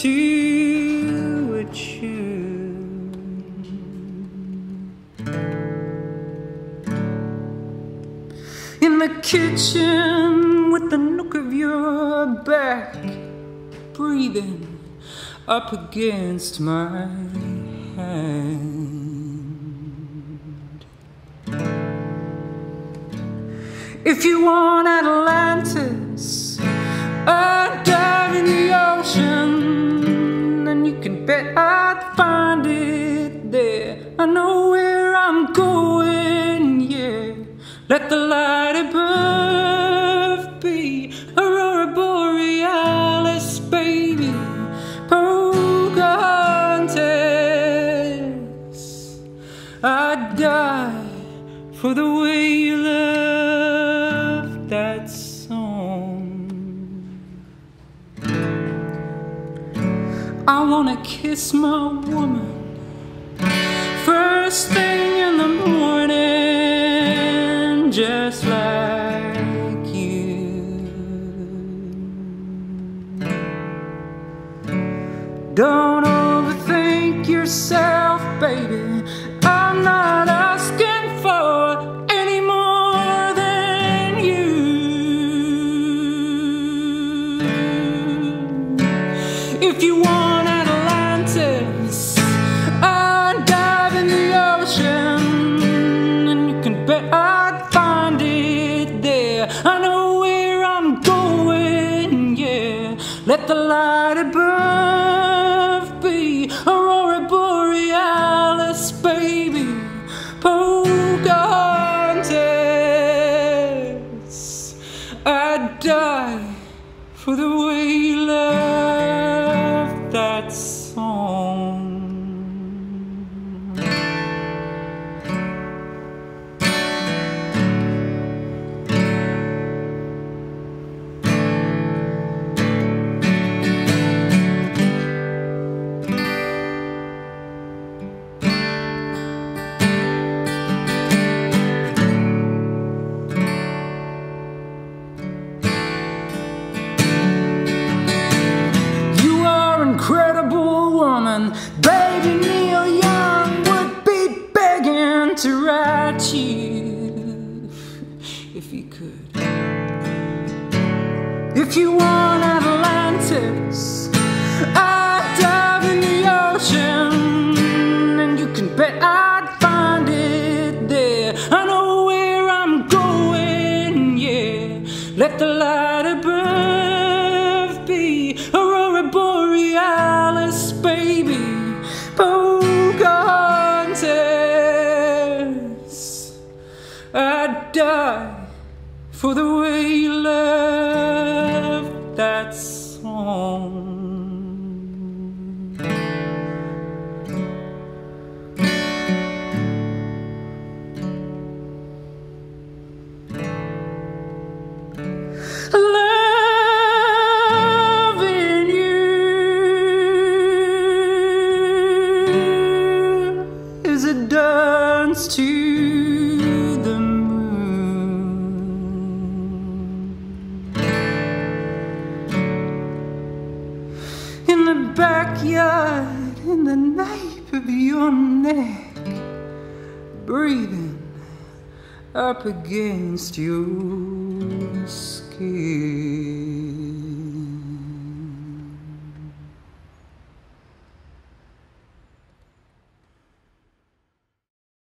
to a. In the kitchen with the nook of your back, breathing up against my hand. If you want Atlantis I'd find it there. I know where I'm going, yeah. Let the light above be Aurora Borealis, baby. Pocahontas. I'd die for the way you love I wanna kiss my woman first thing in the morning, just like you. Don't overthink yourself, baby. The light above be Aurora Borealis, baby. Pocahontas. I'd die for the way you love that woman, baby Neil Young would be begging to write you if he could. If you want Atlantis, I'd dive in the ocean, and you can bet I'd find it there. I know where I'm going, yeah. Let the light above for the way you love that song. Loving you is a dance to Backyard, in the nape of your neck, breathing up against your skin.